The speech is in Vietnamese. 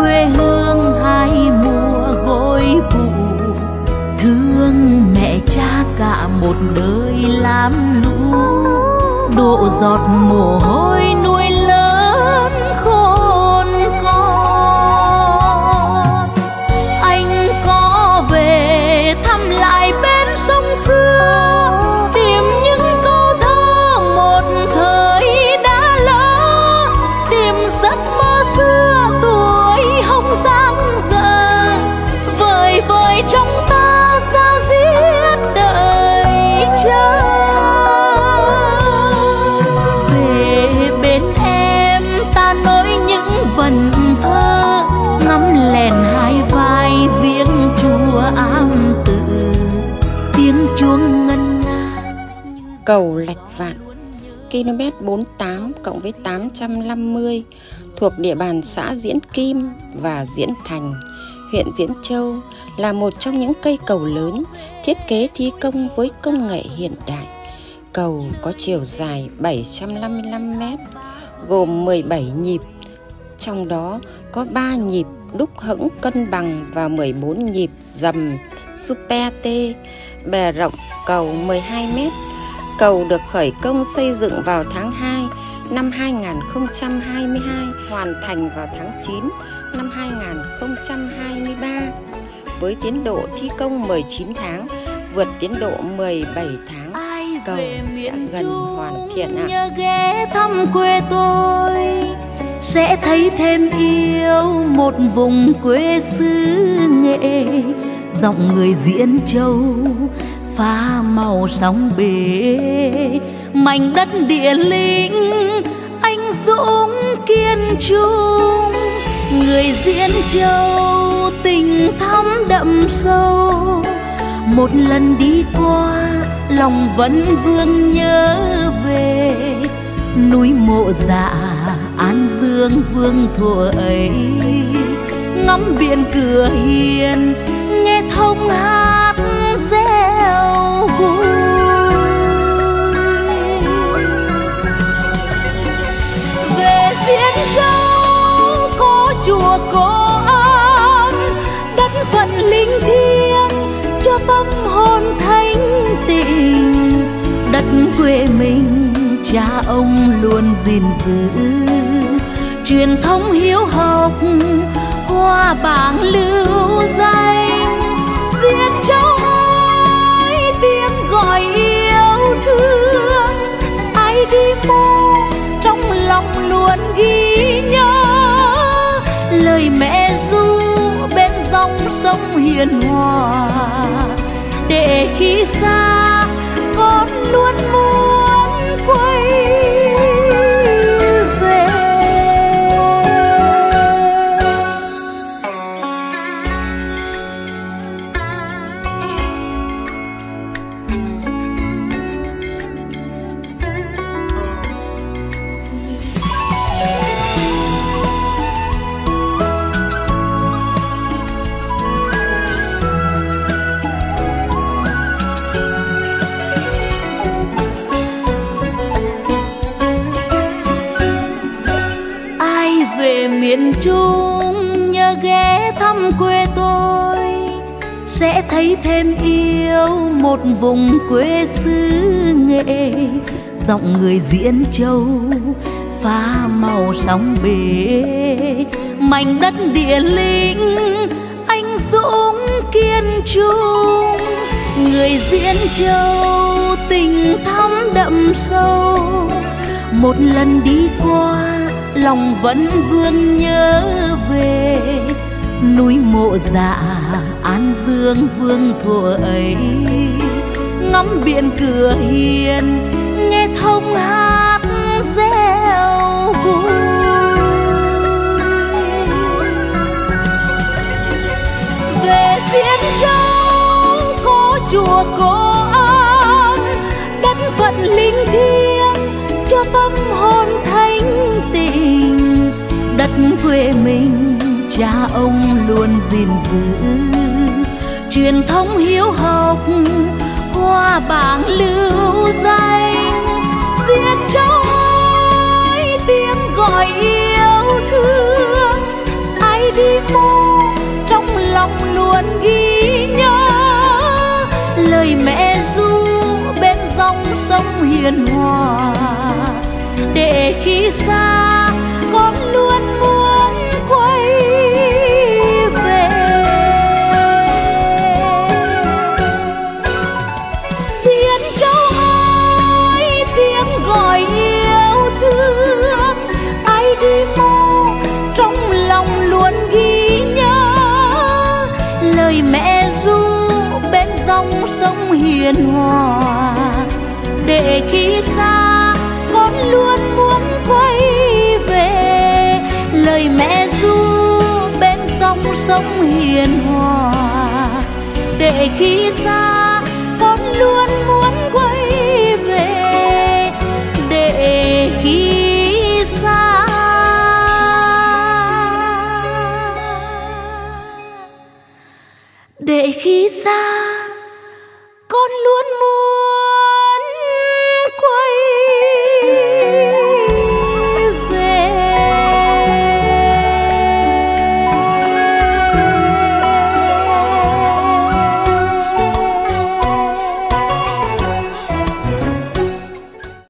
quê hương hai mùa gối vụ. Thương mẹ cha cả một đời làm lũ. Độ giọt mồ hôi nuôi lớn. Chuông ngân nga Cầu Lạch Vạn km 48 cộng với 850 thuộc địa bàn xã Diễn Kim và Diễn Thành, huyện Diễn Châu là một trong những cây cầu lớn thiết kế thi công với công nghệ hiện đại. Cầu có chiều dài 755 m, gồm 17 nhịp, trong đó có 3 nhịp đúc hững cân bằng và 14 nhịp dầm Super T, bề rộng cầu 12 m. Cầu được khởi công xây dựng vào tháng 2 năm 2022, hoàn thành vào tháng 9 năm 2023 với tiến độ thi công 19 tháng, vượt tiến độ 17 tháng. Cầu đã gần hoàn thiện ạ. nhớ ghé thăm quê tôi sẽ thấy thêm yêu một vùng quê xứ nghệ giọng người diễn châu, pha màu sóng bể. Mảnh đất địa linh, anh dũng kiên trung. Người diễn châu tình thắm đậm sâu. Một lần đi qua, lòng vẫn vương nhớ về. Núi mộ dạ an dương vương thuở ấy. Ngắm biển cửa hiền nghe thông hát reo vui. Về diễn châu, có chùa, có an, đất phận linh thiêng, cho tâm hồn thánh tịnh. Đất quê mình, cha ông luôn gìn giữ. Truyền thống hiếu học, hoa bảng lưu danh luôn ghi nhớ. Lời mẹ ru bên dòng sông hiền hòa để khi xa miền trung nhớ ghé thăm quê tôi, sẽ thấy thêm yêu một vùng quê xứ nghệ. Giọng người diễn châu pha màu sóng bể, mảnh đất địa linh anh dũng kiên trung. Người diễn châu tình thắm đậm sâu, một lần đi qua lòng vẫn vương nhớ về núi mộ dạ an dương vương thuở ấy. Ngắm biển cửa hiền, nghe thông hát reo vui. Về diễn châu có chùa có an, đất phận linh thiêng mình, cha ông luôn gìn giữ. Truyền thống hiếu học, hoa bảng lưu danh. Giết cháu ơi, tiếng gọi yêu thương. Ai đi qua, trong lòng luôn ghi nhớ. Lời mẹ ru bên dòng sông hiền hòa. Để khi xa sống hiền hòa. Để khi xa, con luôn muốn quay về. Lời mẹ ru bên sông sống hiền hòa. Để khi xa, con luôn muốn quay về. Để khi xa. Để khi xa con luôn muốn